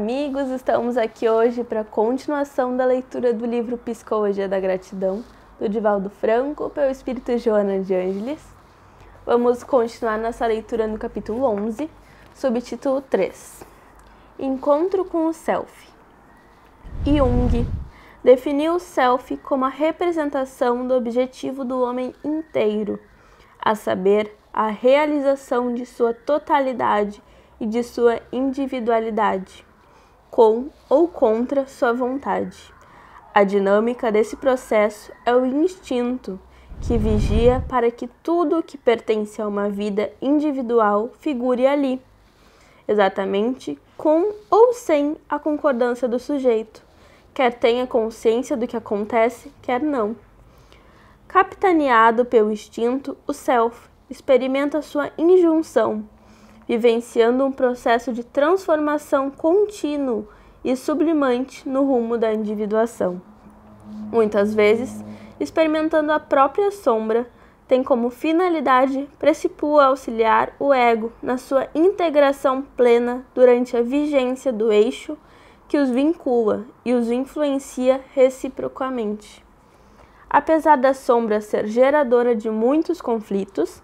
amigos, estamos aqui hoje para a continuação da leitura do livro Psicologia da Gratidão, do Divaldo Franco, pelo Espírito Joana de Ângeles. Vamos continuar nossa leitura no capítulo 11, subtítulo 3. Encontro com o Self. Jung definiu o Self como a representação do objetivo do homem inteiro, a saber, a realização de sua totalidade e de sua individualidade, com ou contra sua vontade. A dinâmica desse processo é o instinto, que vigia para que tudo que pertence a uma vida individual figure ali, exatamente com ou sem a concordância do sujeito, quer tenha consciência do que acontece, quer não. Capitaneado pelo instinto, o self experimenta sua injunção vivenciando um processo de transformação contínuo e sublimante no rumo da individuação. Muitas vezes, experimentando a própria sombra, tem como finalidade precipua auxiliar o ego na sua integração plena durante a vigência do eixo que os vincula e os influencia reciprocamente. Apesar da sombra ser geradora de muitos conflitos,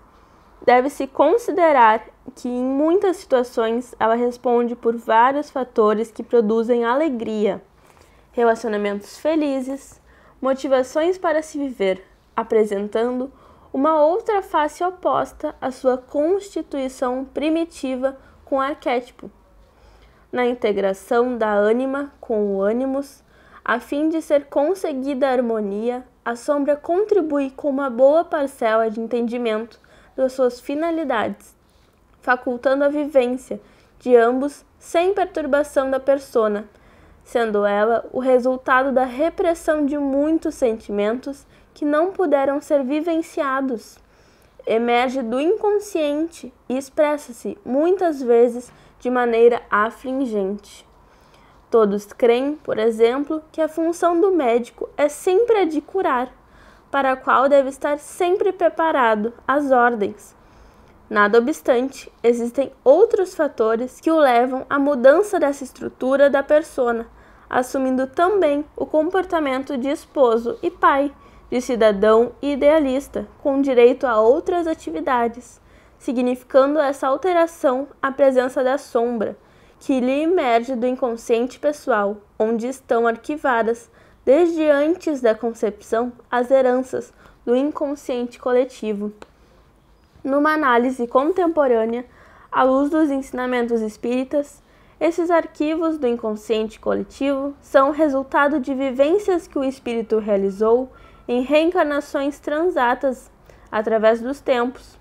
deve-se considerar que em muitas situações ela responde por vários fatores que produzem alegria, relacionamentos felizes, motivações para se viver, apresentando uma outra face oposta à sua constituição primitiva com arquétipo. Na integração da ânima com o ânimos, a fim de ser conseguida a harmonia, a sombra contribui com uma boa parcela de entendimento das suas finalidades, facultando a vivência de ambos sem perturbação da persona, sendo ela o resultado da repressão de muitos sentimentos que não puderam ser vivenciados. Emerge do inconsciente e expressa-se muitas vezes de maneira afligente. Todos creem, por exemplo, que a função do médico é sempre a de curar para a qual deve estar sempre preparado às ordens. Nada obstante, existem outros fatores que o levam à mudança dessa estrutura da persona, assumindo também o comportamento de esposo e pai, de cidadão e idealista, com direito a outras atividades, significando essa alteração a presença da sombra, que lhe emerge do inconsciente pessoal, onde estão arquivadas desde antes da concepção, as heranças do inconsciente coletivo. Numa análise contemporânea, à luz dos ensinamentos espíritas, esses arquivos do inconsciente coletivo são resultado de vivências que o espírito realizou em reencarnações transatas através dos tempos,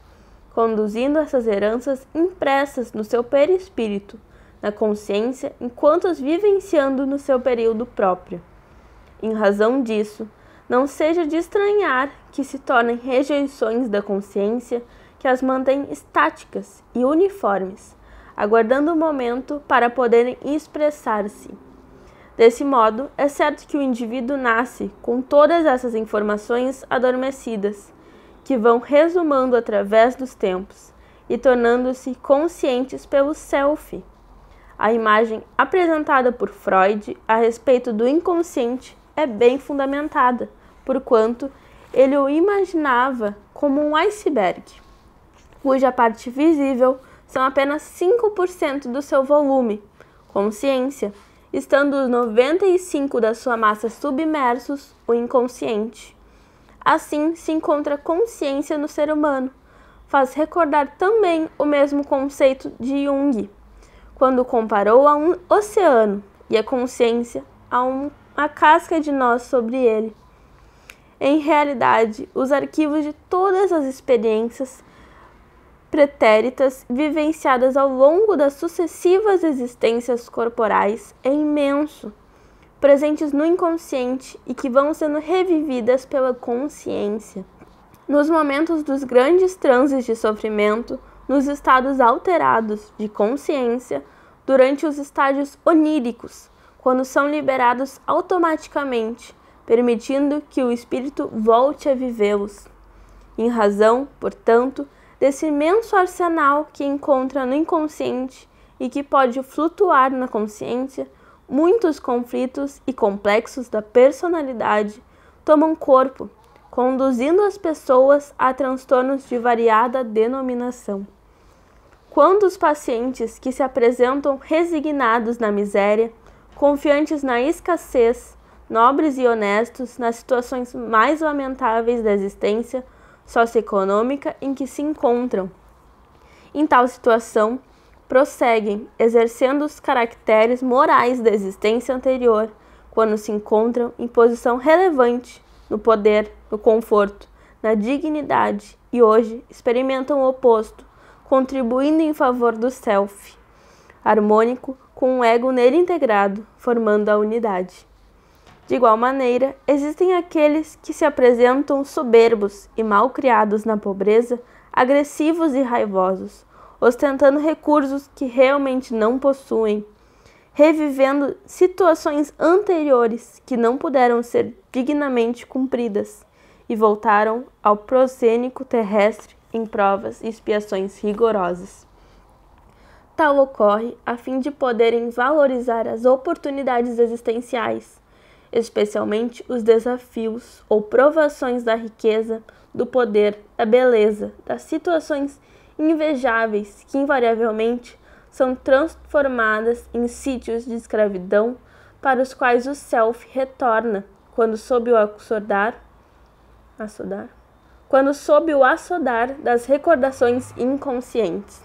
conduzindo essas heranças impressas no seu perispírito, na consciência, enquanto as vivenciando no seu período próprio. Em razão disso, não seja de estranhar que se tornem rejeições da consciência que as mantêm estáticas e uniformes, aguardando o momento para poderem expressar-se. Desse modo, é certo que o indivíduo nasce com todas essas informações adormecidas, que vão resumando através dos tempos e tornando-se conscientes pelo self. A imagem apresentada por Freud a respeito do inconsciente é bem fundamentada, porquanto ele o imaginava como um iceberg, cuja parte visível são apenas 5% do seu volume, consciência, estando os 95% da sua massa submersos, o inconsciente. Assim se encontra consciência no ser humano. Faz recordar também o mesmo conceito de Jung, quando comparou a um oceano e a consciência a um a casca de nós sobre ele. Em realidade, os arquivos de todas as experiências pretéritas vivenciadas ao longo das sucessivas existências corporais é imenso, presentes no inconsciente e que vão sendo revividas pela consciência. Nos momentos dos grandes transes de sofrimento, nos estados alterados de consciência, durante os estágios oníricos, quando são liberados automaticamente, permitindo que o espírito volte a vivê-los. Em razão, portanto, desse imenso arsenal que encontra no inconsciente e que pode flutuar na consciência, muitos conflitos e complexos da personalidade tomam corpo, conduzindo as pessoas a transtornos de variada denominação. Quando os pacientes que se apresentam resignados na miséria, confiantes na escassez, nobres e honestos nas situações mais lamentáveis da existência socioeconômica em que se encontram. Em tal situação, prosseguem, exercendo os caracteres morais da existência anterior, quando se encontram em posição relevante no poder, no conforto, na dignidade e hoje experimentam o oposto, contribuindo em favor do self, harmônico com o ego nele integrado, formando a unidade. De igual maneira, existem aqueles que se apresentam soberbos e mal criados na pobreza, agressivos e raivosos, ostentando recursos que realmente não possuem, revivendo situações anteriores que não puderam ser dignamente cumpridas e voltaram ao proscênico terrestre em provas e expiações rigorosas. Tal ocorre a fim de poderem valorizar as oportunidades existenciais, especialmente os desafios ou provações da riqueza, do poder, da beleza, das situações invejáveis que invariavelmente são transformadas em sítios de escravidão para os quais o self retorna quando sob o assodar, quando sob o assodar das recordações inconscientes.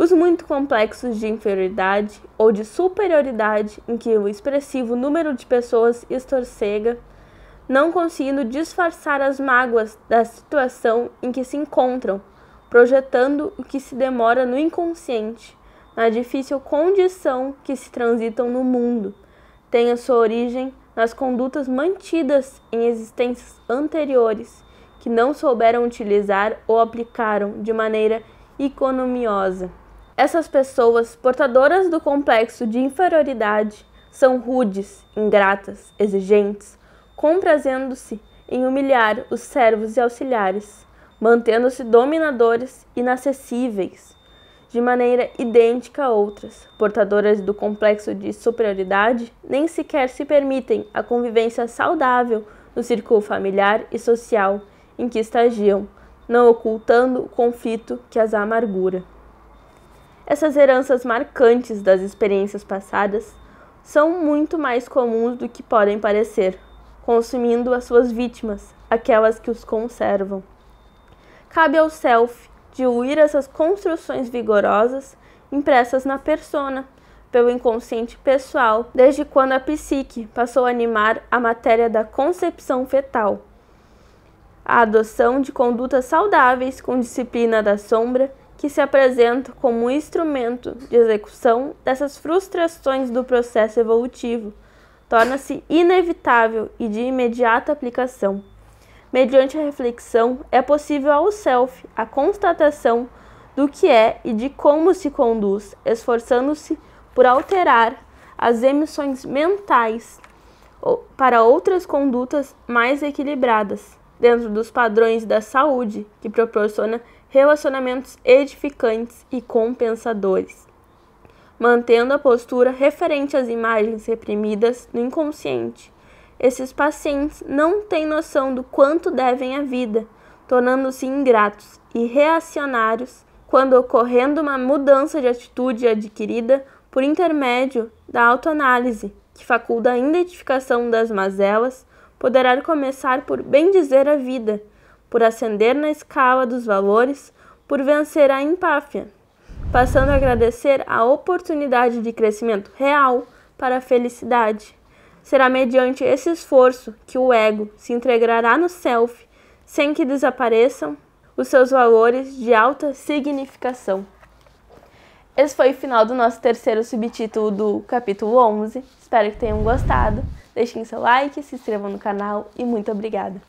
Os muito complexos de inferioridade ou de superioridade em que o expressivo número de pessoas estorcega, não conseguindo disfarçar as mágoas da situação em que se encontram, projetando o que se demora no inconsciente, na difícil condição que se transitam no mundo, tem a sua origem nas condutas mantidas em existências anteriores que não souberam utilizar ou aplicaram de maneira economiosa. Essas pessoas, portadoras do complexo de inferioridade, são rudes, ingratas, exigentes, comprazendo-se em humilhar os servos e auxiliares mantendo-se dominadores inacessíveis, de maneira idêntica a outras, portadoras do complexo de superioridade, nem sequer se permitem a convivência saudável no círculo familiar e social em que estagiam, não ocultando o conflito que as amargura. Essas heranças marcantes das experiências passadas são muito mais comuns do que podem parecer, consumindo as suas vítimas, aquelas que os conservam. Cabe ao self diluir essas construções vigorosas impressas na persona, pelo inconsciente pessoal, desde quando a psique passou a animar a matéria da concepção fetal. A adoção de condutas saudáveis com disciplina da sombra que se apresenta como um instrumento de execução dessas frustrações do processo evolutivo torna-se inevitável e de imediata aplicação. Mediante a reflexão, é possível ao self a constatação do que é e de como se conduz, esforçando-se por alterar as emissões mentais para outras condutas mais equilibradas, dentro dos padrões da saúde, que proporciona relacionamentos edificantes e compensadores, mantendo a postura referente às imagens reprimidas no inconsciente. Esses pacientes não têm noção do quanto devem à vida, tornando-se ingratos e reacionários quando ocorrendo uma mudança de atitude adquirida por intermédio da autoanálise, que faculta a identificação das mazelas, poderá começar por bendizer a vida, por ascender na escala dos valores, por vencer a empáfia, passando a agradecer a oportunidade de crescimento real para a felicidade. Será mediante esse esforço que o ego se entregará no self, sem que desapareçam os seus valores de alta significação. Esse foi o final do nosso terceiro subtítulo do capítulo 11. Espero que tenham gostado. Deixem seu like, se inscrevam no canal e muito obrigada.